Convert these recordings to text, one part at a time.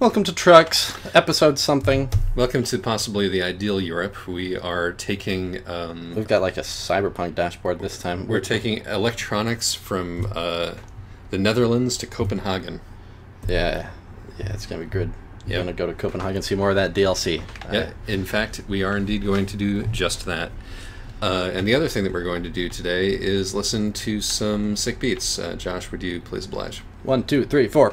Welcome to Trucks, episode something. Welcome to possibly the ideal Europe. We are taking um, We've got like a cyberpunk dashboard this time. we're taking electronics from uh, the Netherlands to Copenhagen. yeah, yeah, it's gonna be good. Yeah. You're gonna go to Copenhagen, see more of that DLC. Yeah, in fact, we are indeed going to do just that. Uh, and the other thing that we're going to do today is listen to some sick beats. Uh, Josh, would you please oblige? One, two, three, four.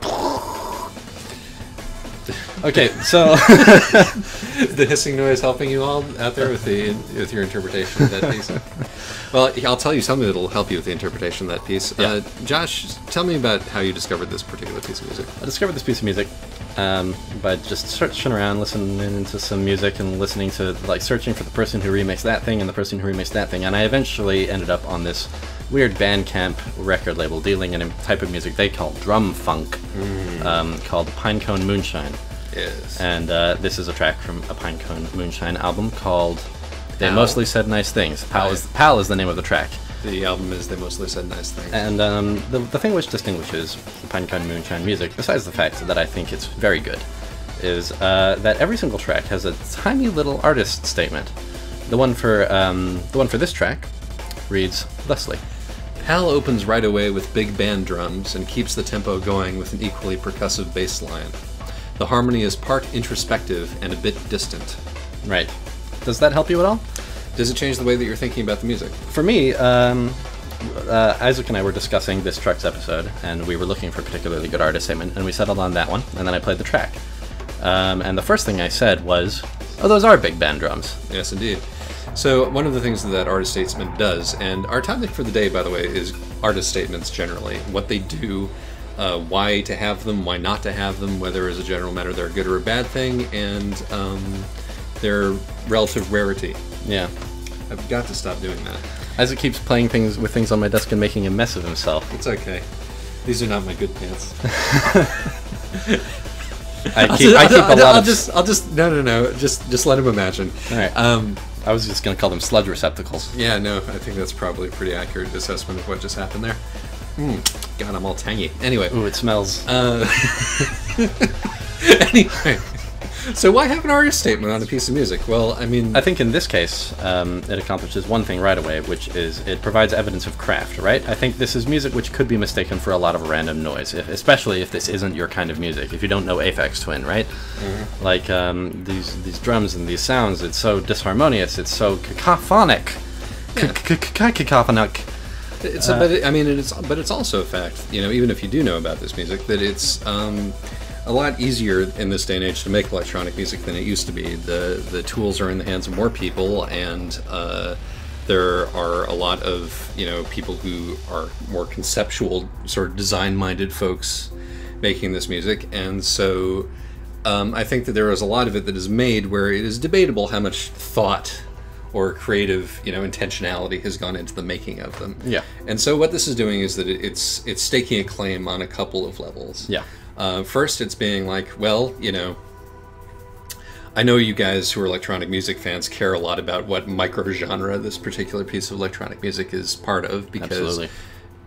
Okay, so the hissing noise helping you all out there with the with your interpretation of that piece. well, I'll tell you something that'll help you with the interpretation of that piece. Uh, Josh, tell me about how you discovered this particular piece of music. I discovered this piece of music um, by just searching around, listening to some music, and listening to like searching for the person who remixed that thing and the person who remixed that thing, and I eventually ended up on this weird Bandcamp record label dealing in a type of music they call drum funk, um, called Pinecone Moonshine. Yes. And uh, this is a track from a Pinecone Moonshine album called "They. Mostly Said Nice Things." Pal is Pal is the name of the track. The album is they mostly said nice things. And um, the, the thing which distinguishes Pinecone Moonshine music, besides the fact that I think it's very good, is uh, that every single track has a tiny little artist statement. The one for um, the one for this track reads thusly: Hal opens right away with big band drums and keeps the tempo going with an equally percussive bass line. The harmony is part introspective and a bit distant. Right. Does that help you at all? Does it change the way that you're thinking about the music? For me, um, uh, Isaac and I were discussing this Trucks episode, and we were looking for a particularly good artist statement, and we settled on that one, and then I played the track. Um, and the first thing I said was, "Oh, those are big band drums." Yes, indeed. So, one of the things that that artist statement does, and our topic for the day, by the way, is artist statements generally. What they do, uh, why to have them, why not to have them, whether as a general matter they're a good or a bad thing, and um, their relative rarity. Yeah. I've got to stop doing that. Isaac keeps playing things with things on my desk and making a mess of himself. It's okay. These are not my good pants. I keep, just, I keep a I'll, lot I'll of. just, I'll just, no, no, no. Just, just let him imagine. All right. Um, I was just gonna call them sludge receptacles. yeah, no, I think that's probably a pretty accurate assessment of what just happened there. Mm, God, I'm all tangy. Anyway, Ooh, it smells. uh, anyway, so why have an artist statement on a piece of music? Well, I mean, I think in this case, um, it accomplishes one thing right away, which is it provides evidence of craft, right? I think this is music which could be mistaken for a lot of random noise, if, especially if this isn't your kind of music. If you don't know Aphex Twin, right? Like um, these these drums and these sounds, it's so disharmonious, it's so cacophonic, Yeah. cacophonic. It's a, but it, I mean, it's but it's also a fact. You know, even if you do know about this music, that it's um, a lot easier in this day and age to make electronic music than it used to be. The the tools are in the hands of more people, and uh, there are a lot of you know people who are more conceptual, sort of design-minded folks making this music, and so. Um, I think that there is a lot of it that is made where it is debatable how much thought or creative, you know, intentionality has gone into the making of them. Yeah. And so what this is doing is that it's it's staking a claim on a couple of levels. Yeah. Uh, first, it's being like, well, you know, I know you guys who are electronic music fans care a lot about what micro genre this particular piece of electronic music is part of because Absolutely.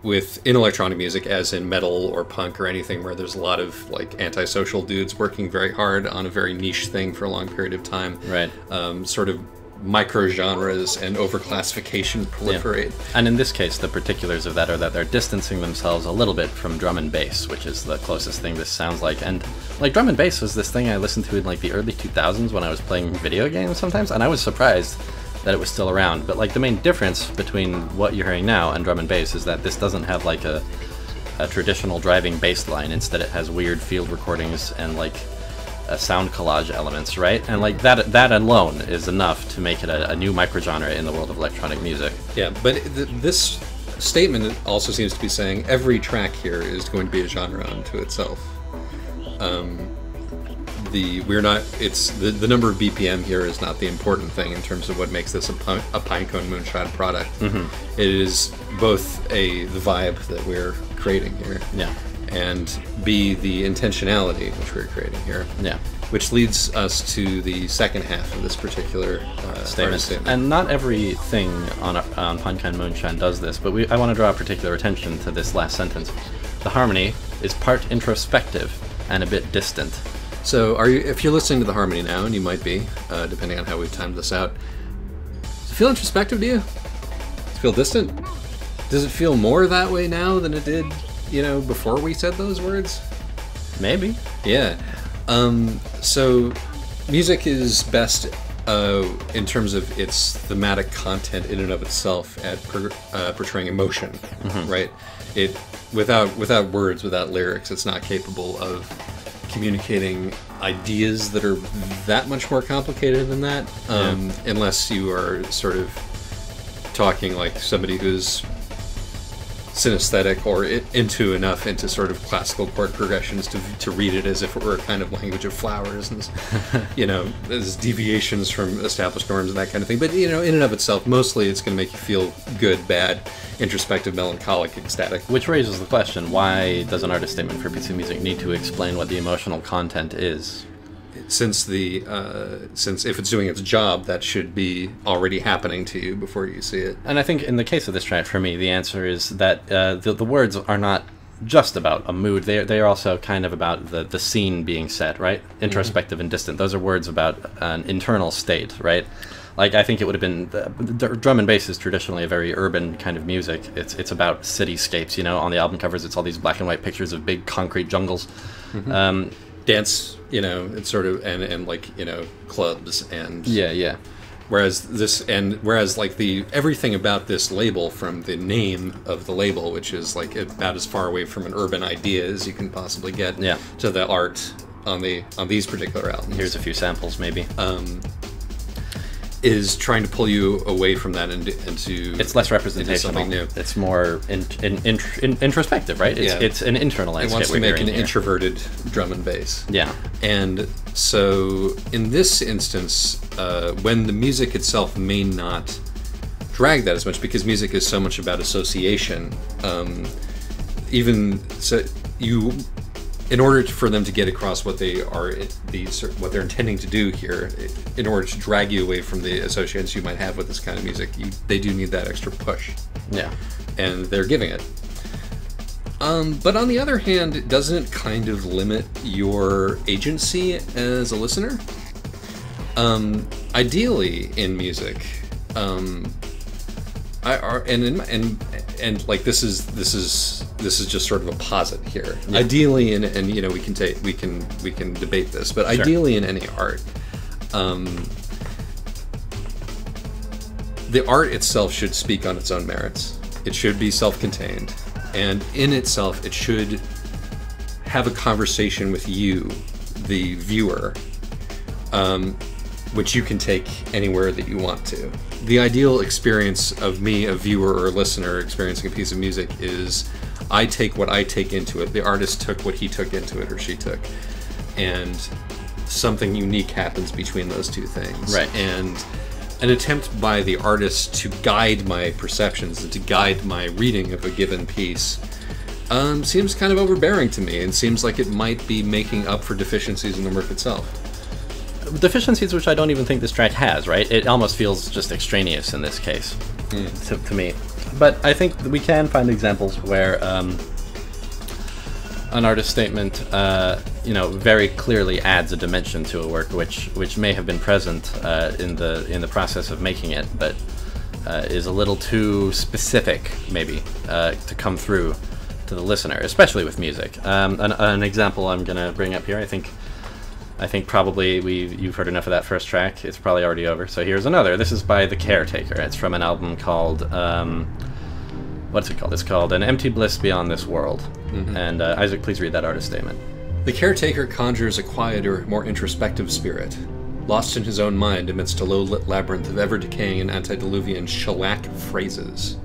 with in electronic music as in metal or punk or anything where there's a lot of like antisocial dudes working very hard on a very niche thing for a long period of time Right. um, sort of micro genres and overclassification proliferate And in this case, the particulars of that are that they're distancing themselves a little bit from drum and bass, which is the closest thing this sounds like. And like drum and bass was this thing I listened to in like the early 2000s when I was playing video games sometimes, and I was surprised that it was still around. But like the main difference between what you're hearing now and drum and bass is that this doesn't have like a, a traditional driving bass line. Instead, it has weird field recordings and like uh, sound collage elements, right? And like that that alone is enough to make it a, a new microgenre in the world of electronic music. Yeah, but th- this statement also seems to be saying every track here is going to be a genre unto itself. Um, the we're not. It's the, the number of BPM here is not the important thing in terms of what makes this a, pine, a pinecone moonshine product. It is both a the vibe that we're creating here, Yeah. And b the intentionality which we're creating here. Yeah. Which leads us to the second half of this particular uh, Statement. statement. And not everything on a, on Moonshine does this, but we, I want to draw particular attention to this last sentence. The harmony is part introspective and a bit distant. So, are you? If you're listening to the harmony now, and you might be, uh, depending on how we've timed this out, does it feel introspective to you? Does it feel distant? Does it feel more that way now than it did, you know, before we said those words? Maybe. Yeah. Um, so, music is best uh, in terms of its thematic content in and of itself at per, uh, portraying emotion, right? It without without words, without lyrics, it's not capable of communicating ideas that are that much more complicated than that, um, unless you are sort of talking like somebody who's synesthetic or i- into enough into sort of classical chord progressions to, to read it as if it were a kind of language of flowers and you know there's deviations from established norms and that kind of thing but you know in and of itself mostly it's going to make you feel good bad introspective melancholic ecstatic Which raises the question: Why does an artist statement for piece of music need to explain what the emotional content is? Since the uh, since if it's doing its job that should be already happening to you before you see it And I think in the case of this track, for me, the answer is that uh, the, the words are not just about a mood. They are, they are also kind of about the, the scene being set, right? Introspective and distant. Those are words about an internal state, right? Like I think it would have been the, the drum and bass is traditionally a very urban kind of music. It's it's about cityscapes. You know, on the album covers, it's all these black and white pictures of big concrete jungles. Um, dance you know and sort of and and like you know clubs and yeah, yeah. whereas this and whereas like the everything about this label from the name of the label which is like about as far away from an urban idea as you can possibly get Yeah. to the art on the on these particular albums Here's a few samples, maybe. Um, is trying to pull you away from that and into it's less representational. something new. It's more in, in, in, in, introspective, right? It's, Yeah. it's an internal it wants to make an here. introverted drum and bass Yeah. And so, in this instance, uh, when the music itself may not drag that as much, because music is so much about association, um, even so, you, in order to, for them to get across what they are, the what they're intending to do here, in order to drag you away from the associations you might have with this kind of music, you, they do need that extra push Yeah. and they're giving it. Um, but on the other hand, it doesn't it kind of limit your agency as a listener? Um, ideally, in music, um, I are and in, and and like this is this is this is just sort of a posit here. Ideally, in and you know we can take we can we can debate this, but ideally in any art, um, the art itself should speak on its own merits. It should be self-contained, and in itself, it should have a conversation with you, the viewer, um, which you can take anywhere that you want to. The ideal experience of me, a viewer or a listener, experiencing a piece of music is I take what I take into it. The artist took what he took into it or she took, and something unique happens between those two things. Right. And an attempt by the artist to guide my perceptions and to guide my reading of a given piece um, seems kind of overbearing to me and seems like it might be making up for deficiencies in the work itself. Deficiencies which I don't even think this track has, right? It almost feels just extraneous in this case, to, to me. But I think we can find examples where um, an artist statement, uh, you know, very clearly adds a dimension to a work which which may have been present uh, in the in the process of making it, but uh, is a little too specific, maybe, uh, to come through to the listener, especially with music. Um, an, an example I'm gonna bring up here, I think. I think probably we you've heard enough of that first track. It's probably already over. So here's another. This is by The Caretaker. It's from an album called um, what's it called? It's called An Empty Bliss Beyond This World. And uh, Isaac, please read that artist statement. The caretaker conjures a quieter, more introspective spirit, lost in his own mind amidst a low lit labyrinth of ever decaying and antediluvian shellac phrases.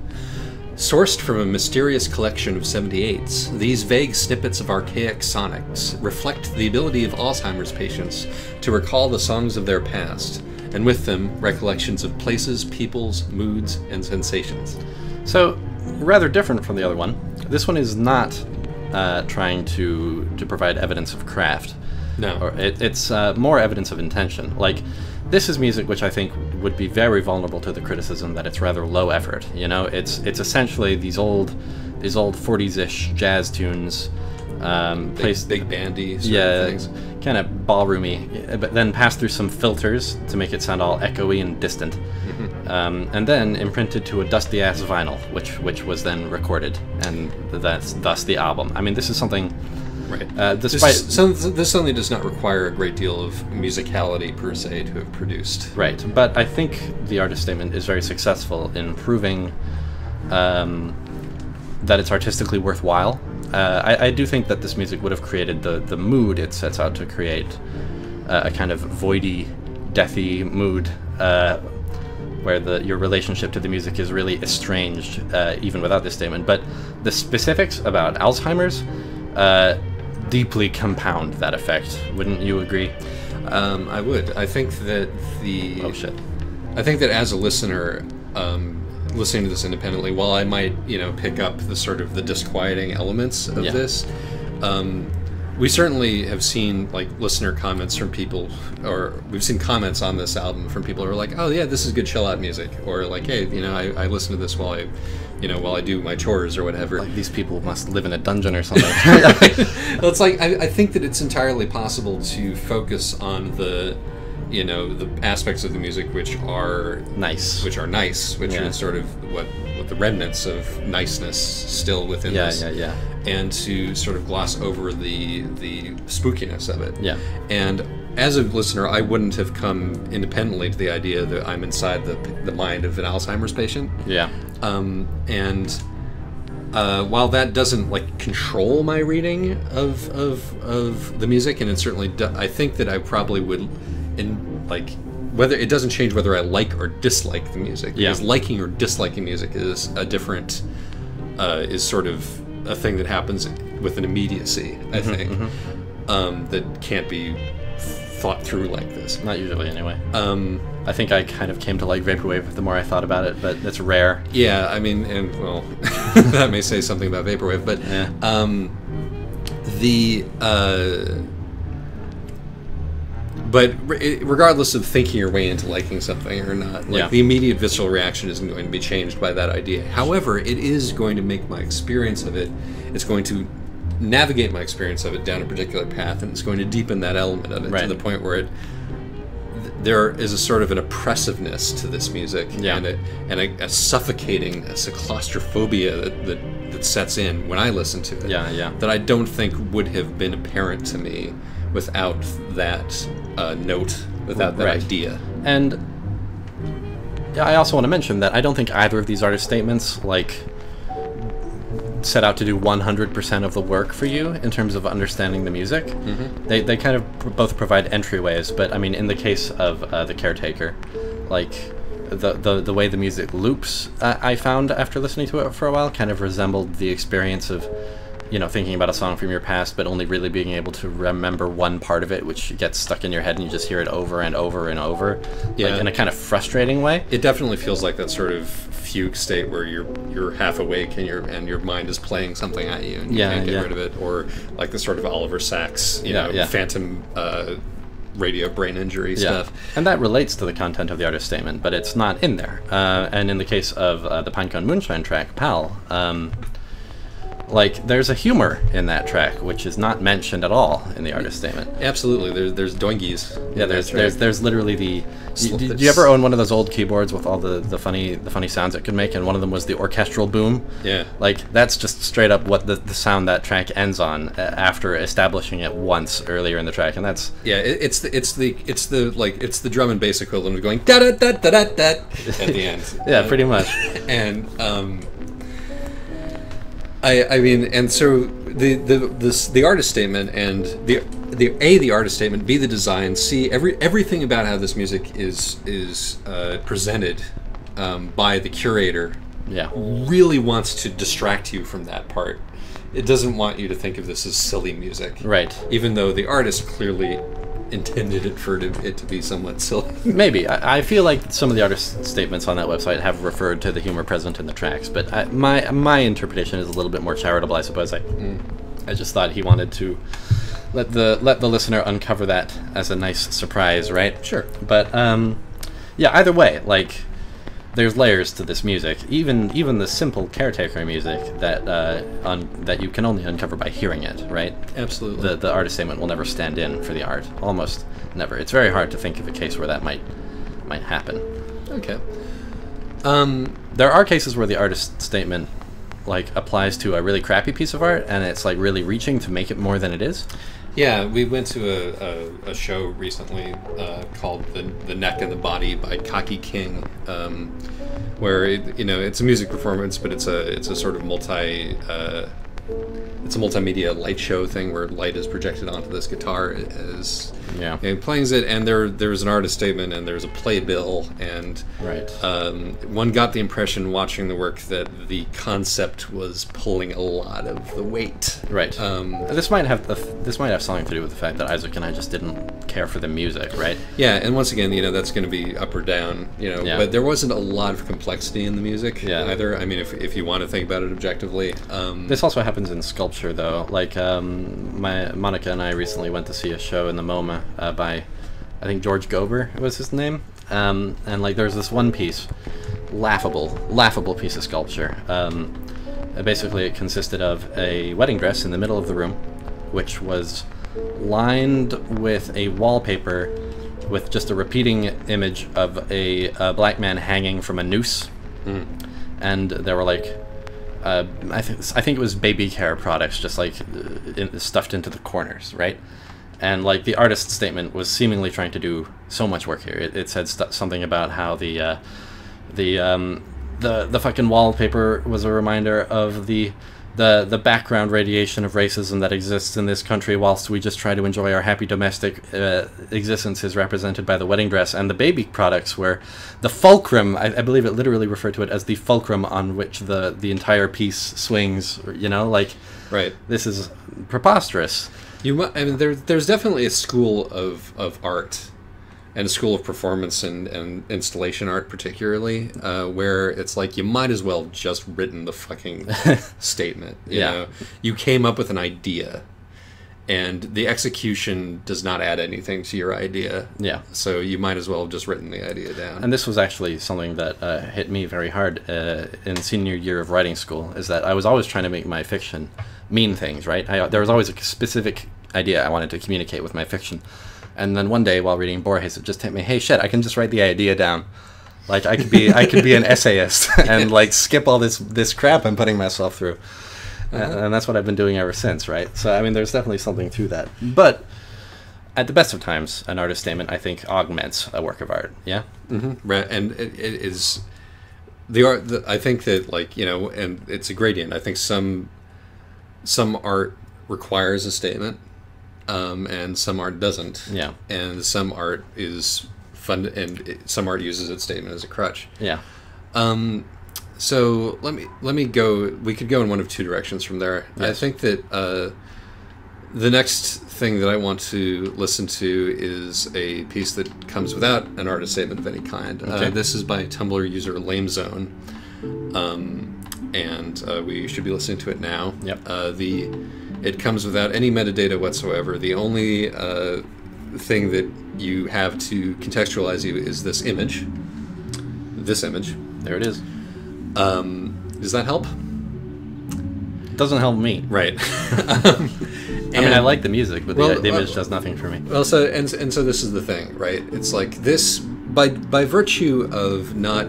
Sourced from a mysterious collection of 78s, these vague snippets of archaic sonics reflect the ability of Alzheimer's patients to recall the songs of their past, and with them, recollections of places, peoples, moods, and sensations. So rather different from the other one. This one is not uh, trying to to provide evidence of craft. No. or it, it's uh, more evidence of intention. Like this is music which I think would be very vulnerable to the criticism that it's rather low effort. You know, it's it's essentially these old these old 40s-ish jazz tunes. Um, Big, placed, big bandy sort yeah, of things. kind of ballroomy, but then passed through some filters to make it sound all echoey and distant, um, and then imprinted to a dusty ass vinyl, which which was then recorded, and that's thus the album. I mean, this is something. Right. Uh, This, despite is, some, this certainly does not require a great deal of musicality per se to have produced. Right, but I think the artist statement is very successful in proving um, that it's artistically worthwhile. Uh, I, I do think that this music would have created the, the mood it sets out to create uh, a kind of voidy, deathy mood uh, where the your relationship to the music is really estranged, uh, even without this statement. But the specifics about Alzheimer's uh, deeply compound that effect. Wouldn't you agree? Um, I would. I think that the. Oh shit. I think that as a listener, um, listening to this independently, while I might, you know, pick up the sort of the disquieting elements of Yeah. this, um, we certainly have seen like listener comments from people, or we've seen comments on this album from people who are like, "Oh yeah, this is good chill out music," or like, "Hey, you know, I, I listen to this while I, you know, while I do my chores or whatever." Like these people must live in a dungeon or something. well, it's like I, I think that it's entirely possible to focus on the, you know, the aspects of the music which are nice. which are nice, which Yeah. are sort of what what the remnants of niceness still within Yeah, this, yeah, yeah. and to sort of gloss over the the spookiness of it. Yeah. And as a listener, I wouldn't have come independently to the idea that I'm inside the the mind of an Alzheimer's patient. Yeah. Um, and uh, while that doesn't like control my reading of of, of the music, and it certainly, do, I think that I probably would, in like whether it doesn't change whether I like or dislike the music. Yeah. Because liking or disliking music is a different, uh, is sort of a thing that happens with an immediacy. I think um, that can't be thought through like this. Not usually, anyway. Um, I think I kind of came to like vaporwave the more I thought about it, but that's rare. Yeah, I mean, and well, that may say something about vaporwave, but Yeah. um, the uh, but re- regardless of thinking your way into liking something or not, like Yeah. the immediate visceral reaction isn't going to be changed by that idea. However, it is going to make my experience of it. It's going to navigate my experience of it down a particular path, and it's going to deepen that element of it to the point where it there is a sort of an oppressiveness to this music Yeah. and, a, and a, a suffocating a claustrophobia that, that, that sets in when I listen to it Yeah, yeah. that I don't think would have been apparent to me without that uh, note, without that Right. idea. And yeah, I also want to mention that I don't think either of these artist statements like set out to do 100% of the work for you in terms of understanding the music. Mm-hmm. They, they kind of pr- both provide entryways, but I mean, in the case of uh, the caretaker, like the, the the way the music loops, uh, I found after listening to it for a while, kind of resembled the experience of you know thinking about a song from your past, but only really being able to remember one part of it, which gets stuck in your head and you just hear it over and over and over, Yeah. like in a kind of frustrating way. It definitely feels like that sort of fugue state where you're you're half awake and your and your mind is playing something at you and you Yeah, can't get yeah. rid of it, or like the sort of Oliver Sacks, you Yeah, know, yeah. phantom uh, radio brain injury stuff. And that relates to the content of the artist statement, but it's not in there. Uh, and in the case of uh, the Pinecone Moonshine track, Pal, um, like there's a humor in that track which is not mentioned at all in the artist statement. Absolutely, there's there's doingies. Yeah, there's there's there's literally the. Sl- You, did there's- you ever own one of those old keyboards with all the, the funny the funny sounds it could make, and one of them was the orchestral boom? Yeah. Like that's just straight up what the, the sound that track ends on uh, after establishing it once earlier in the track, and that's Yeah, it, it's the it's the it's the like it's the drum and bass equivalent of going da da da da da da at the end. yeah, pretty much. and um, I I mean, and so the the this the artist statement and the the a the artist statement, b the design, c every everything about how this music is is uh, presented um, by the curator Yeah. really wants to distract you from that part. It doesn't want you to think of this as silly music, Right. Even though the artist clearly intended it for it to, be somewhat silly. Maybe. I, I feel like some of the artist statements on that website have referred to the humor present in the tracks, but I, my my interpretation is a little bit more charitable, I suppose. I I just thought he wanted to let the let the listener uncover that as a nice surprise, right? Sure. But um, yeah. Either way, like there's layers to this music. Even even the simple caretaker music that uh, un, that you can only uncover by hearing it, right? Absolutely. The the artist statement will never stand in for the art. Almost never. It's very hard to think of a case where that might might happen. okay. Um, There are cases where the artist statement like applies to a really crappy piece of art and it's like really reaching to make it more than it is. Yeah, we went to a, a, a show recently uh, called the, "The Neck and the Body" by Kaki King, um, where it, you know it's a music performance, but it's a it's a sort of multi uh, it's a multimedia light show thing where light is projected onto this guitar as Yeah. and playing it, and there there's an artist statement and there's a playbill, and Right. um, one got the impression watching the work that the concept was pulling a lot of the weight. Right. Um, this might have this might have something to do with the fact that Isaac and I just didn't care for the music, right? Yeah, and once again, you know, that's going to be up or down, you know, Yeah. but there wasn't a lot of complexity in the music Yeah. either. I mean, if, if you want to think about it objectively. Um, This also happens in sculpture, though. Like, um, my Monica and I recently went to see a show in the MoMA uh, by, I think George Gober was his name. Um, and like, there's this one piece, laughable, laughable piece of sculpture. Um, basically, it consisted of a wedding dress in the middle of the room, which was lined with a wallpaper with just a repeating image of a, a black man hanging from a noose and there were like uh, I think I think it was baby care products just like uh, in, stuffed into the corners, right? And like the artist statement was seemingly trying to do so much work here. It, it said st- something about how the uh, the um, the the fucking wallpaper was a reminder of the the the background radiation of racism that exists in this country whilst we just try to enjoy our happy domestic uh, existence is represented by the wedding dress and the baby products where the fulcrum I, I believe it literally referred to it as the fulcrum on which the the entire piece swings you know like right. this is preposterous You, mu- I mean, there, there's definitely a school of, of art and a school of performance and, and installation art, particularly, uh, where it's like you might as well just written the fucking statement. You Yeah. know, you came up with an idea, and the execution does not add anything to your idea. yeah So you might as well have just written the idea down. And this was actually something that uh, hit me very hard uh, in senior year of writing school. Is that I was always trying to make my fiction mean things, right? I, there was always a specific idea I wanted to communicate with my fiction, and then one day while reading Borges, it just hit me, "Hey, shit! I can just write the idea down. Like I could be, I could be an essayist and like skip all this this crap I'm putting myself through." Uh, and that's what I've been doing ever since, right? So I mean, there's definitely something to that, but. At the best of times, an artist statement I think augments a work of art. Yeah, Right, and it, it is the art. The, I think that like you know, and it's a gradient. I think some some art requires a statement, um, and some art doesn't. Yeah. and some art is fun, and it, some art uses its statement as a crutch. yeah. Um, so let me let me go. We could go in one of two directions from there. I think that uh, the next thing that I want to listen to is a piece that comes without an artist statement of any kind. Okay. Uh, this is by Tumblr user Lamezone, um, and uh, we should be listening to it now. Yep. Uh, the it comes without any metadata whatsoever. The only uh, thing that you have to contextualize you is this image. This image. There it is. Um, does that help? doesn't help me. Right. I mean, I like the music, but Well, the, the image does nothing for me. Well, so and and so this is the thing, right? It's like this by by virtue of not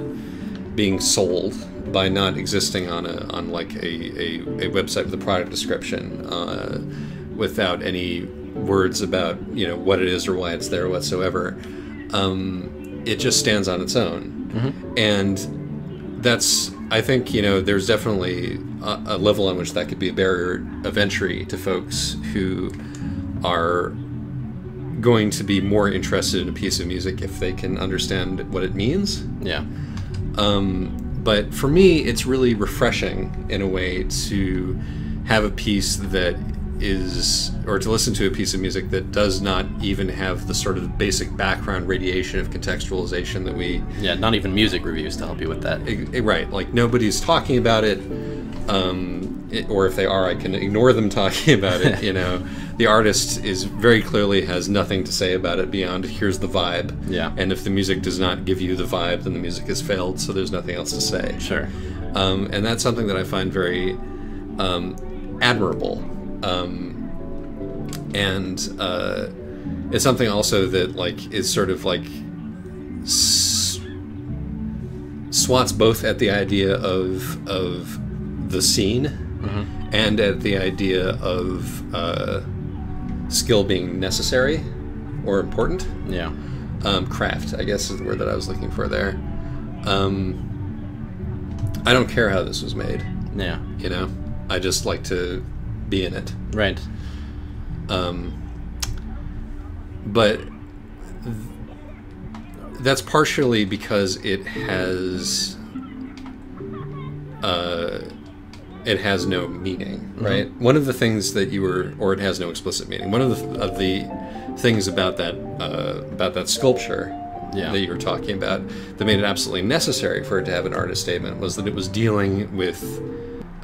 being sold, by not existing on a on like a a, a website with a product description, uh, without any words about you know what it is or why it's there whatsoever. Um, it just stands on its own, and that's I think you know there's definitely a, a level on which that could be a barrier of entry to folks who are going to be more interested in a piece of music if they can understand what it means. Yeah. Um, but for me, it's really refreshing in a way to have a piece that is, or to listen to a piece of music that does not even have the sort of basic background radiation of contextualization that we Yeah, not even music reviews to help you with that. Eh, eh, right like nobody's talking about it um, it, or if they are, I can ignore them talking about it. You know, the artist is very clearly has nothing to say about it beyond here's the vibe. Yeah. And if the music does not give you the vibe, then the music has failed. So there's nothing else to say. Sure. Um, and that's something that I find very um, admirable. Um, and uh, it's something also that like is sort of like swats both at the idea of of the scene and at the idea of uh, skill being necessary or important. Yeah. Um, craft, I guess, is the word that I was looking for there. Um, I don't care how this was made. Yeah. You know, I just like to be in it. Right. Um, but th- that's partially because it has uh, it has no meaning, right? One of the things that you were, or it has no explicit meaning. One of the of the things about that uh, about that sculpture Yeah. that you were talking about that made it absolutely necessary for it to have an artist statement was that it was dealing with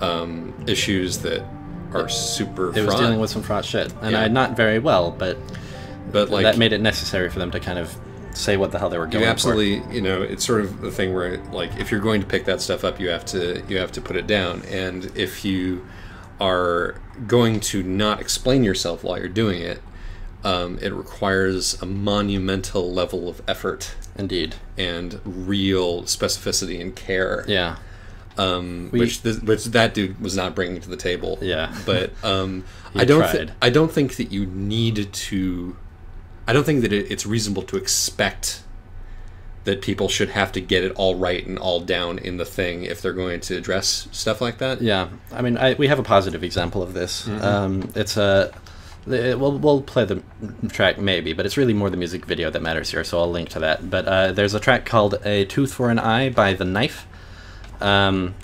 um, issues that are super. It was dealing with some fraught shit, and Yeah. I not very well, but but like that made it necessary for them to kind of say what the hell they were going you absolutely you know it's sort of the thing where like if you're going to pick that stuff up you have to you have to put it down and if you are going to not explain yourself while you're doing it um, it requires a monumental level of effort. Indeed. and real specificity and care Yeah. um, We- which th- which that dude was not bringing to the table. Yeah. but um, I don't tried. I don't think that you need to. I don't think that it, it's reasonable to expect that people should have to get it all right and all down in the thing if they're going to address stuff like that. Yeah, I mean, I, we have a positive example of this. Mm-hmm. Um, it's a. We'll, we'll play the track maybe, but it's really more the music video that matters here, so I'll link to that. But uh, there's a track called A Tooth for an Eye by The Knife, um,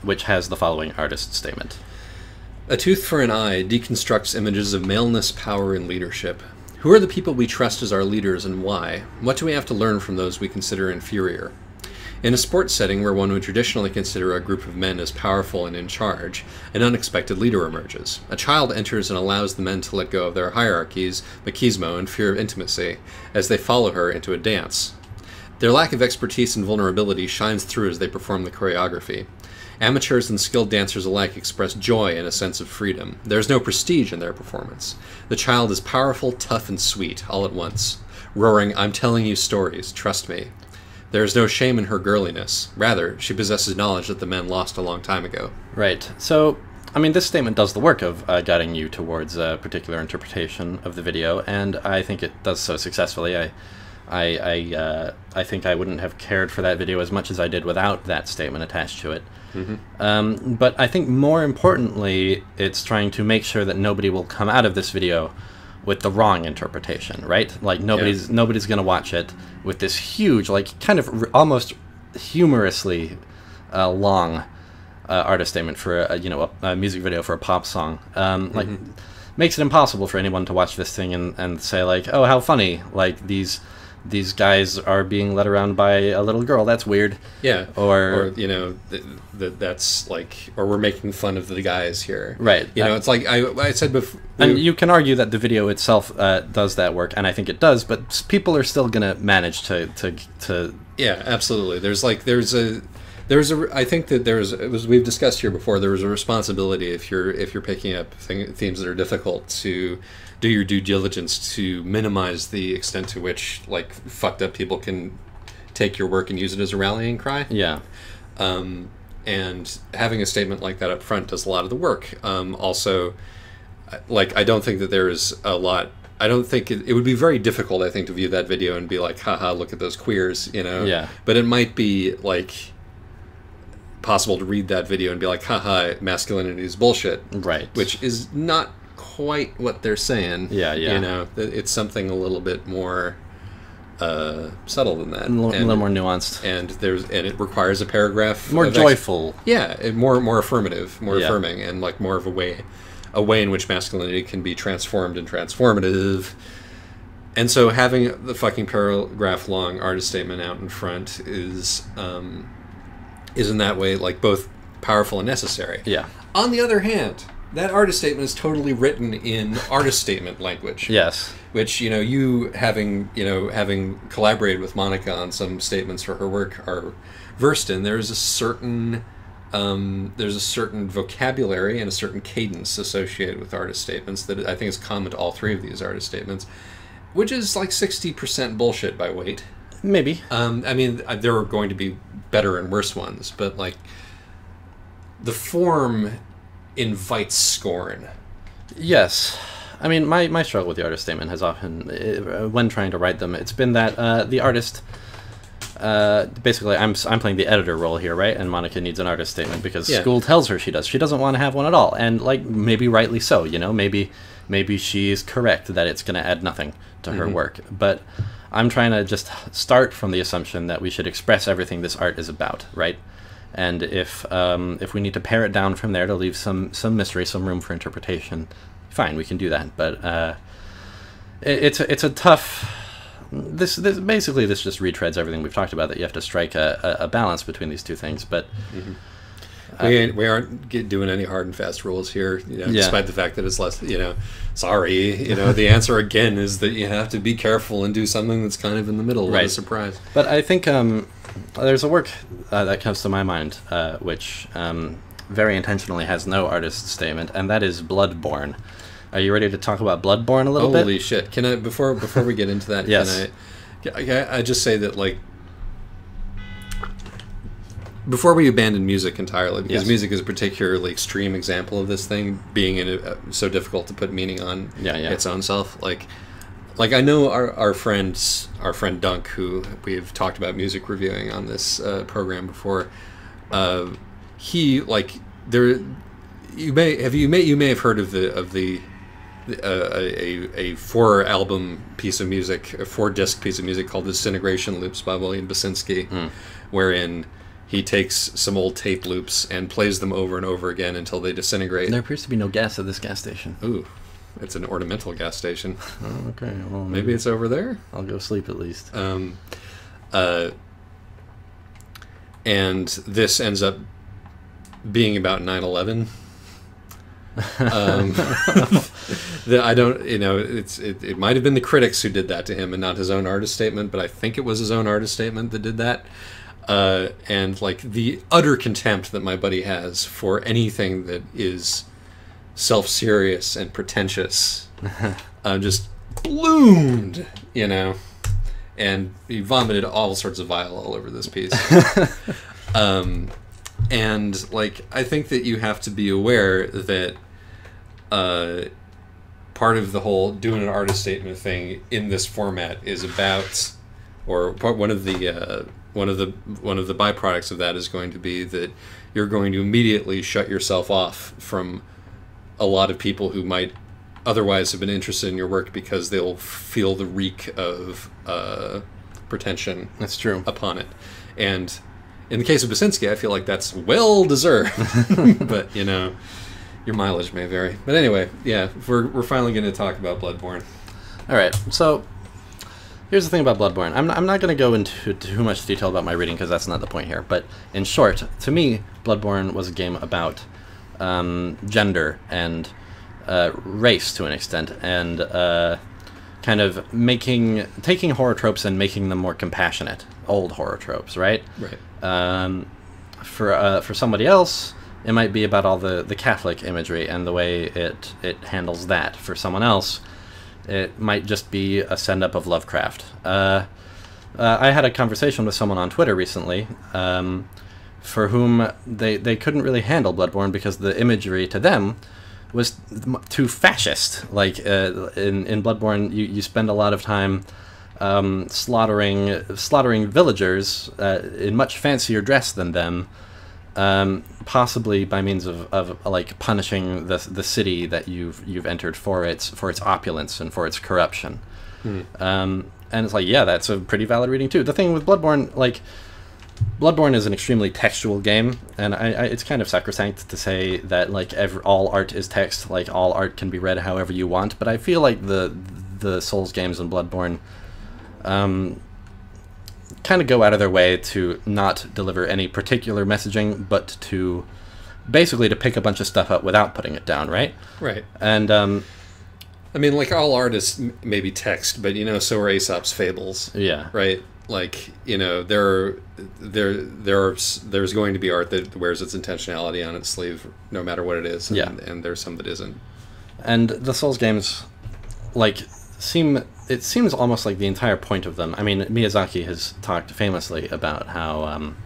which has the following artist statement. A tooth for an eye deconstructs images of maleness, power, and leadership. Who are the people we trust as our leaders and why? What do we have to learn from those we consider inferior? In a sports setting where one would traditionally consider a group of men as powerful and in charge, an unexpected leader emerges. A child enters and allows the men to let go of their hierarchies, machismo, and fear of intimacy as they follow her into a dance. Their lack of expertise and vulnerability shines through as they perform the choreography. Amateurs and skilled dancers alike express joy and a sense of freedom. There is no prestige in their performance. The child is powerful, tough, and sweet all at once, roaring, I'm telling you stories, trust me. There is no shame in her girliness. Rather, she possesses knowledge that the men lost a long time ago. Right. So, I mean, this statement does the work of uh, guiding you towards a particular interpretation of the video, and I think it does so successfully. I, I, I, uh, I think I wouldn't have cared for that video as much as I did without that statement attached to it. Um, but I think more importantly, it's trying to make sure that nobody will come out of this video with the wrong interpretation, right? Like nobody's nobody's gonna watch it with this huge, like kind of r- almost humorously uh, long uh, artist statement for a, you know a, a music video for a pop song. Um, like makes it impossible for anyone to watch this thing and, and say like, oh, how funny! Like these these guys are being led around by a little girl. That's weird. Yeah. Or- or you know, th- th- that's like, or we're making fun of the guys here. Right. You know, Uh, it's like I, I said before. And you can argue that the video itself uh, does that work, and I think it does. But people are still gonna manage to to to Yeah, absolutely. There's like there's a there's a I think that there's it was we've discussed here before. There was a responsibility if you're if you're picking up thing, themes that are difficult to do your due diligence to minimize the extent to which like fucked up people can take your work and use it as a rallying cry. yeah um, and having a statement like that up front does a lot of the work. Um, also, like I don't think that there is a lot. I don't think it, it would be very difficult. I think to view that video and be like, "Haha, look at those queers," you know. Yeah. But it might be like possible to read that video and be like, "Haha, masculinity is bullshit," right. which is not quite what they're saying. Yeah, yeah. You know, it's something a little bit more uh, subtle than that, a little, a little more nuanced, and there's and it requires a paragraph more of ex- joyful. yeah more more affirmative more Yeah. affirming and like more of a way a way in which masculinity can be transformed and transformative and so having the fucking paragraph long artist statement out in front is um is in that way like both powerful and necessary. Yeah. On the other hand, that artist statement is totally written in artist statement language. Yes. Which you know, you having you know having collaborated with Monica on some statements for her work are versed in. There's a certain um, there's a certain vocabulary and a certain cadence associated with artist statements that I think is common to all three of these artist statements, which is like sixty percent bullshit by weight. Maybe. Um, I mean, uh, there are going to be better and worse ones, but like the form invites scorn. Yes. I mean, my, my struggle with the artist statement has often, uh, when trying to write them, it's been that uh, the artist. Uh, basically, I'm I'm playing the editor role here, right? And Monica needs an artist statement because Yeah. school tells her she does. She doesn't want to have one at all, and like maybe rightly so. You know, maybe maybe she's correct that it's going to add nothing to her work. But I'm trying to just start from the assumption that we should express everything this art is about, right? And if um, if we need to pare it down from there to leave some some mystery, some room for interpretation, fine, we can do that. But uh, it, it's a, it's a tough. This, this basically this just retreads everything we've talked about that you have to strike a, a, a balance between these two things. But we ain't, we aren't get, doing any hard and fast rules here, you know, Yeah. despite the fact that it's less. You know, sorry. You know, the answer again is that you have to be careful and do something that's kind of in the middle. What a surprise. But I think um, there's a work uh, that comes to my mind uh, which um, very intentionally has no artist statement, and that is Bloodborne. Are you ready to talk about Bloodborne a little Holy bit? Holy shit! Can I before before we get into that? Yes. Can I, can I? I just say that like before we abandon music entirely, because Yes. music is a particularly extreme example of this thing being in a, uh, so difficult to put meaning on Yeah, yeah. its own self. Like, like I know our our friends, our friend Dunk, who we've talked about music reviewing on this uh, program before. Uh, he like there. You may have you may you may have heard of the of the uh, a, a four album piece of music, a four disc piece of music called Disintegration Loops by William Basinski, Hmm. wherein he takes some old tape loops and plays them over and over again until they disintegrate. There appears to be no gas at this gas station. Ooh, it's an ornamental gas station. Oh, okay, well Maybe it's over there. I'll go sleep at least. Um, uh, and this ends up being about 9 11. um, the, I don't, you know, it's it, it might have been the critics who did that to him and not his own artist statement, but I think it was his own artist statement that did that. Uh, and like the utter contempt that my buddy has for anything that is self-serious and pretentious, uh, just bloomed, you know, and he vomited all sorts of vile all over this piece. um, and like I think that you have to be aware that uh, part of the whole doing an artist statement thing in this format is about, or part one of the uh, one of the one of the byproducts of that is going to be that you're going to immediately shut yourself off from a lot of people who might otherwise have been interested in your work because they'll feel the reek of uh, pretension That's true. upon it. And in the case of Basinski, I feel like that's well deserved. but, you know, your mileage may vary. But anyway, yeah, we're, we're finally going to talk about Bloodborne. All right, so here's the thing about Bloodborne. I'm, I'm not going to go into too much detail about my reading because that's not the point here. But in short, to me, Bloodborne was a game about um, gender and uh, race to an extent, and uh, kind of making taking horror tropes and making them more compassionate. Old horror tropes, right? Right. Um, for uh, for somebody else, it might be about all the, the Catholic imagery and the way it it handles that. For someone else, it might just be a send up of Lovecraft. Uh, uh, I had a conversation with someone on Twitter recently, um, for whom they they couldn't really handle Bloodborne because the imagery to them was too fascist. Like uh, in in Bloodborne, you, you spend a lot of time um, slaughtering slaughtering villagers uh, in much fancier dress than them, um, possibly by means of, of like punishing the the city that you've you've entered for its for its opulence and for its corruption. Um, and it's like, yeah, that's a pretty valid reading too. The thing with Bloodborne, like, Bloodborne is an extremely textual game, and I, I, it's kind of sacrosanct to say that like every, all art is text, like all art can be read however you want. But I feel like the the Souls games and Bloodborne, um, kind of go out of their way to not deliver any particular messaging, but to basically to pick a bunch of stuff up without putting it down, right? Right. And um, I mean, like all artists m- maybe text, but you know, so are Aesop's fables. yeah, Right. Like you know, there are there there are there's going to be art that wears its intentionality on its sleeve, no matter what it is. And, Yeah. And there's some that isn't. and the Souls games, like, seem it seems almost like the entire point of them. I mean, Miyazaki has talked famously about how um,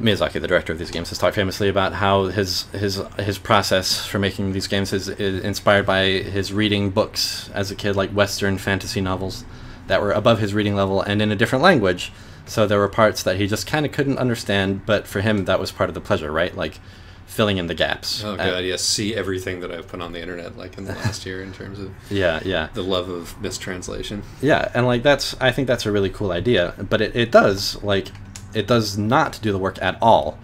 Miyazaki, the director of these games, has talked famously about how his his his process for making these games is, is inspired by his reading books as a kid, like Western fantasy novels that were above his reading level and in a different language. So there were parts that he just kind of couldn't understand, but for him that was part of the pleasure, right? Like filling in the gaps. Oh Uh, god, yes. See everything that I've put on the internet, like in the last year, in terms of yeah, yeah. the love of mistranslation. Yeah, and like that's I think that's a really cool idea, but it, it does like it does not do the work at all,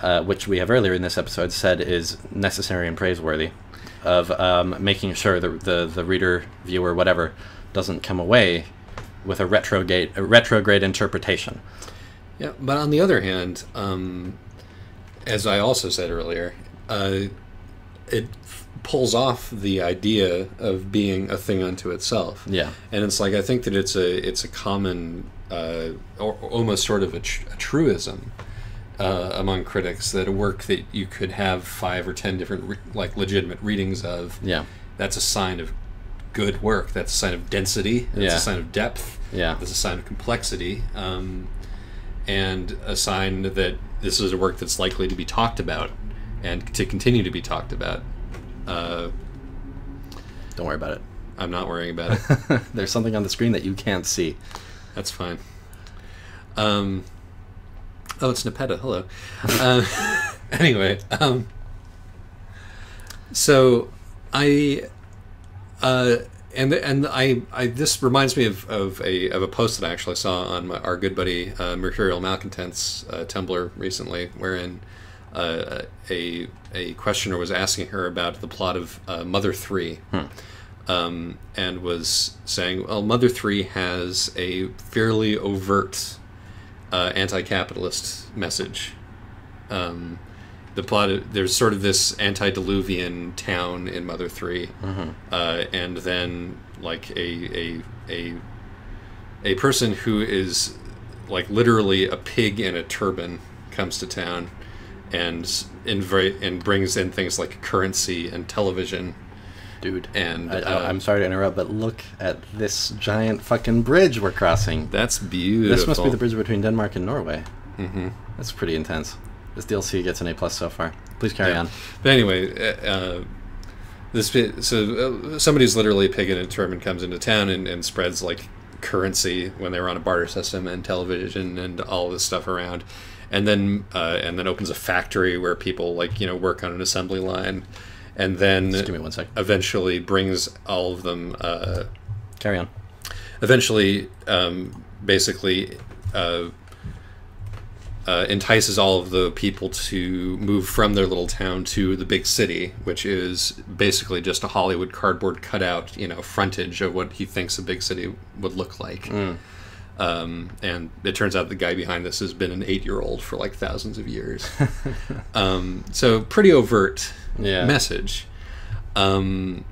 uh, which we have earlier in this episode said is necessary and praiseworthy, of um, making sure the, the the reader, viewer, whatever, doesn't come away with a retrograde a retrograde interpretation. Yeah, but on the other hand, um, as I also said earlier, uh, it f- pulls off the idea of being a thing unto itself. Yeah, and it's like I think that it's a it's a common uh, or, almost sort of a, tr- a truism uh, among critics that a work that you could have five or ten different re- like legitimate readings of yeah, that's a sign of good work. That's a sign of density. That's Yeah. a sign of depth. Yeah, that's a sign of complexity. Um, and a sign that this is a work that's likely to be talked about and to continue to be talked about uh, Don't worry about it. I'm not worrying about it There's something on the screen that you can't see. That's fine. Um, oh, it's Nepeta. Hello. Uh, anyway, um, so I, uh, and and I, I this reminds me of, of a of a post that I actually saw on my, our good buddy uh, Mercurial Malcontent's uh, Tumblr recently, wherein uh, a a questioner was asking her about the plot of uh, Mother Three um, and was saying, well, Mother 3 has a fairly overt uh, anti capitalist message. Um, the plot, there's sort of this antediluvian town in Mother 3, uh, and then like a, a, a, a person who is like literally a pig in a turban comes to town and invite and brings in things like currency and television Dude, and I, uh, i'm sorry to interrupt, but look at this giant fucking bridge we're crossing. That's beautiful. This must be the bridge between Denmark and Norway. Mm-hmm. That's pretty intense. This DLC gets an A plus so far. Please carry Yeah. on. But anyway, uh, uh, this so uh, somebody who's literally a pig in a turban comes into town and, and spreads like currency when they were on a barter system and television and all this stuff around, and then uh, and then opens a factory where people like you know work on an assembly line, and then Just give me one sec. eventually brings all of them. Uh, Carry on. eventually, um, basically, uh, entices all of the people to move from their little town to the big city, which is basically just a Hollywood cardboard cutout, you know, frontage of what he thinks a big city would look like. Um, and it turns out the guy behind this has been an eight-year-old for like thousands of years. um, so pretty overt Yeah. message. Um,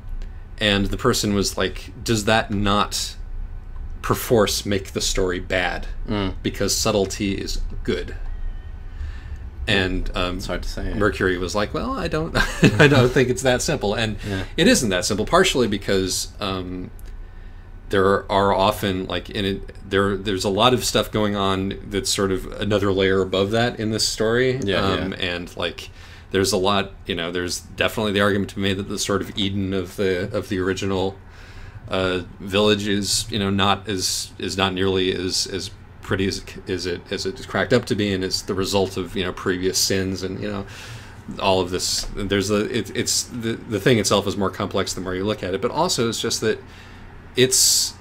and the person was like, "Does that not perforce make the story bad? Because subtlety is good." And um, It's hard to say. Mercury was like, "Well, I don't, I don't think it's that simple," and Yeah. it isn't that simple. Partially because um, there are often like in it, there, there's a lot of stuff going on that's sort of another layer above that in this story. Yeah, um, yeah. and like there's a lot, you know, there's definitely the argument to be made that the sort of Eden of the of the original uh, village is, you know, not as is not nearly as as pretty as, as it as it's cracked up to be, and it's the result of you know previous sins and you know all of this. There's a it, it's the the thing itself is more complex the more you look at it, but also it's just that it's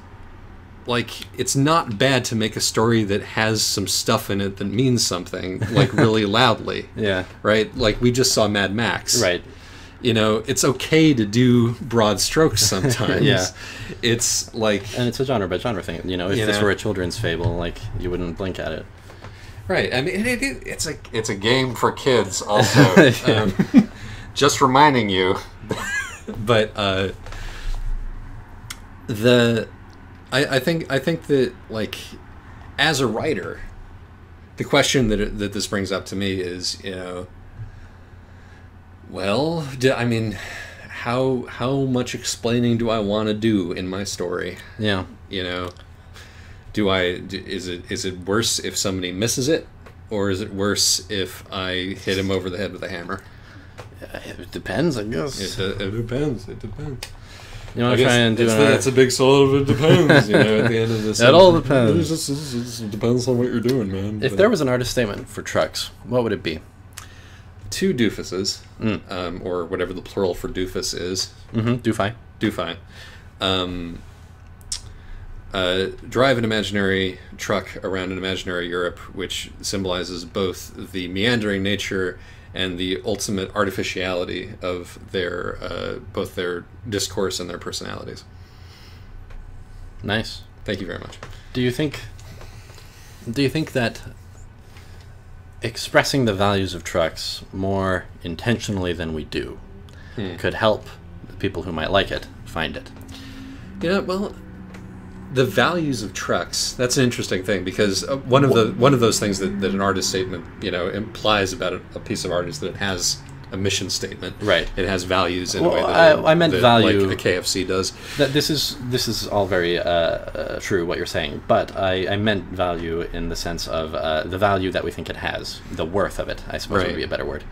like it's not bad to make a story that has some stuff in it that means something like really loudly Yeah. right like we just saw mad max Right. You know it's okay to do broad strokes sometimes Yeah. it's like And it's a genre by genre thing. You know, if You this know? were a children's fable, like you wouldn't blink at it. Right. I mean, it, it, it's a it's a game for kids also. um, just reminding you. but uh, the I, I think I think that like as a writer, the question that that this brings up to me is you know. Well, do, I mean, how how much explaining do I want to do in my story? Yeah. You know, do I is it is it worse if somebody misses it, or is it worse if I hit him over the head with a hammer? Uh, it depends, I guess. It, uh, it depends. It depends. you want I try and do it's, an the- art- it's a big solid. It depends. You know, at the end of this, It all depends. It, just, it just- it depends on what you're doing, man. If But- there was an artist statement for trucks, what would it be? Two doofuses, Mm. um, or whatever the plural for doofus is, Mm-hmm. Doofi. Doofi. Um, uh, drive an imaginary truck around an imaginary Europe, which symbolizes both the meandering nature and the ultimate artificiality of their uh, both their discourse and their personalities. Nice. Thank you very much. Do you think? Do you think that expressing the values of trucks more intentionally than we do Hmm. could help the people who might like it find it? Yeah, well, the values of trucks, that's an interesting thing because uh, one of the one of those things that, that an artist statement, you know, implies about a, a piece of art is that it has a mission statement. Right. It has values in Well, a way that I- I meant that, value- like a KFC does. That this is this is all very uh, uh, true what you're saying, but I, I meant value in the sense of uh, the value that we think it has, the worth of it. I suppose Right. would be a better word.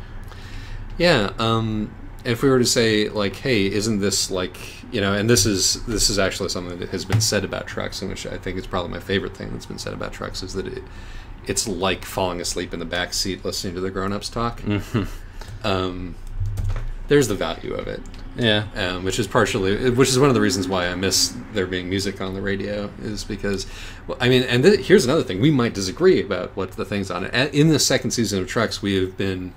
Yeah. Um, if we were to say like, hey, isn't this like you know, and this is this is actually something that has been said about trucks, and which I think is probably my favorite thing that's been said about trucks is that it, it's like falling asleep in the back seat listening to the grown-ups talk. Um, there's the value of it, Yeah. um, which is partially, which is one of the reasons why I miss there being music on the radio, is because, well, I mean, and th- here's another thing: we might disagree about what the things on it. In the second season of Trucks, we have been,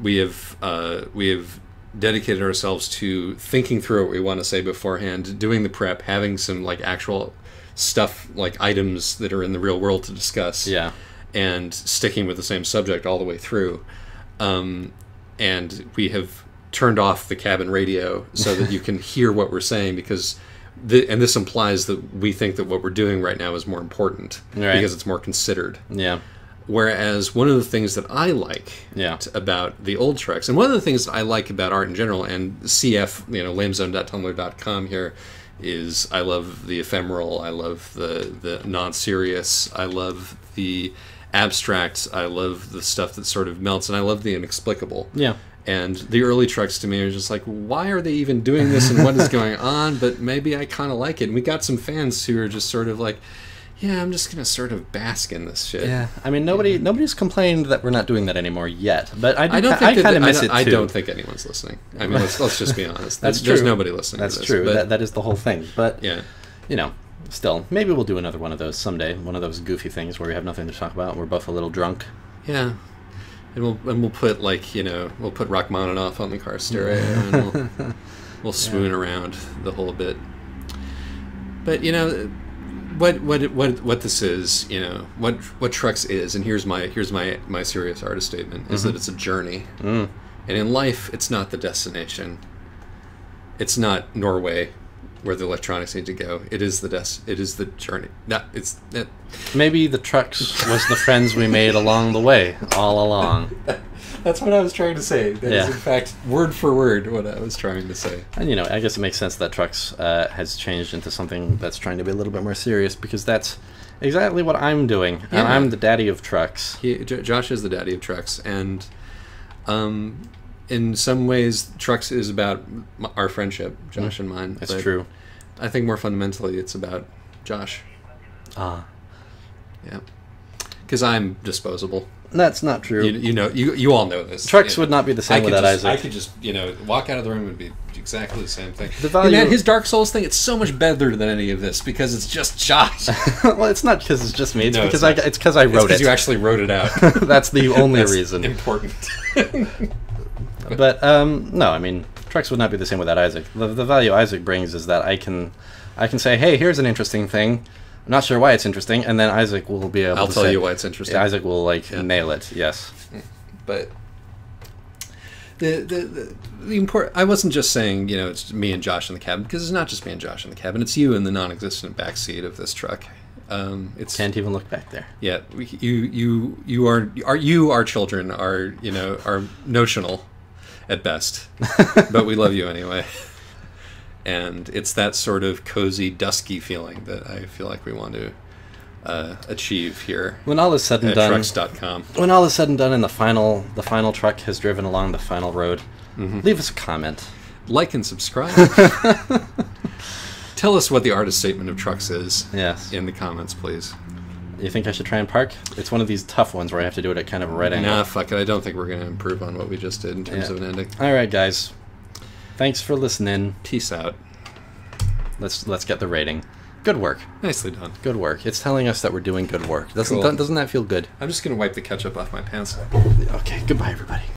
we have, uh, we have dedicated ourselves to thinking through what we want to say beforehand, doing the prep, having some like actual stuff like items that are in the real world to discuss Yeah. and sticking with the same subject all the way through. Um, and we have turned off the cabin radio so that you can hear what we're saying because. The, and this implies that we think that what we're doing right now is more important Right. because it's more considered. Yeah. Whereas one of the things that I like Yeah. t- about the old treks, and one of the things that I like about art in general, and CF, you know, lamezone.tumblr.com here, is I love the ephemeral, I love the the non-serious, I love the abstract, I love the stuff that sort of melts, and I love the inexplicable. Yeah. And the early trucks to me are just like, why are they even doing this and what is going on? But maybe I kind of like it. And we got some fans who are just sort of like, yeah, I'm just gonna sort of bask in this shit. Yeah. I mean, nobody nobody's complained that we're not doing that anymore yet, but I, do, I don't I think that- kind of miss don't- it I don't think anyone's listening. I mean, let's, let's just be honest. That's There's, there's true. nobody listening. That's to this, true. But, that, that is the whole thing. But yeah, you know, still, maybe we'll do another one of those someday. One of those goofy things where we have nothing to talk about. And we're both a little drunk. yeah. And we'll and we'll put like you know we'll put Rachmaninoff on the car stereo and we'll we'll swoon around the whole bit. But you know, what what what what this is, you know, what what Trucks is, and here's my here's my my serious artist statement is that it's a journey, Mm. and in life it's not the destination. It's not Norway, where the electronics need to go. It is the des- It is the journey. No, it's it, Maybe the trucks was the friends we made along the way, all along. That's what I was trying to say. That is, Yeah. in fact, word for word, what I was trying to say. And you know, I guess it makes sense that trucks uh, has changed into something that's trying to be a little bit more serious because that's exactly what I'm doing, Yeah. and I'm the daddy of trucks. He, J- Josh is the daddy of trucks, and um, in some ways, trucks is about our friendship, Josh and mine. That's true. I think more fundamentally, it's about Josh. Ah, Yeah, because I'm disposable. that's not true. You, you know, you you all know this. trucks would not be the same could without just, Isaac. I could just, you know, walk out of the room and be exactly the same thing. The Hey, value- man, his Dark Souls thing, it's so much better than any of this because it's just Josh. well, it's not because it's just me. It's No, because it's I it's because I It's wrote because it. you actually wrote it out. that's the only That's reason. Important. But um, no, I mean, trucks would not be the same without Isaac. The, the value Isaac brings is that I can, I can say, hey, here's an interesting thing. I'm not sure why it's interesting, and then Isaac will be able I'll to tell say- you why it's interesting. Yeah, Isaac will like Yeah. nail it. Yes. but the the, the, the important I wasn't just saying you know it's me and Josh in the cabin because it's not just me and Josh in the cabin it's you in the non-existent back seat of this truck um, it's Can't even look back there. yeah we, you you you are are you our children are you know are notional at best but we love you anyway and it's that sort of cozy dusky feeling that I feel like we want to uh, achieve here When all is said and done, trucks.com when all is said and done, and the final the final truck has driven along the final road, Mm-hmm. leave us a comment. like and subscribe. Tell us what the artist statement of trucks is Yes. in the comments, please. You think I should try and park? It's one of these tough ones where I have to do it at kind of a right angle. Nah, fuck it. I don't think we're going to improve on what we just did in terms Yeah. of an ending. All right, guys. Thanks for listening. Peace out. Let's let's get the rating. Good work. Nicely done. Good work. It's telling us that we're doing good work. Doesn't Cool. doesn't that feel good? I'm just going to wipe the ketchup off my pants. Okay. Goodbye, everybody.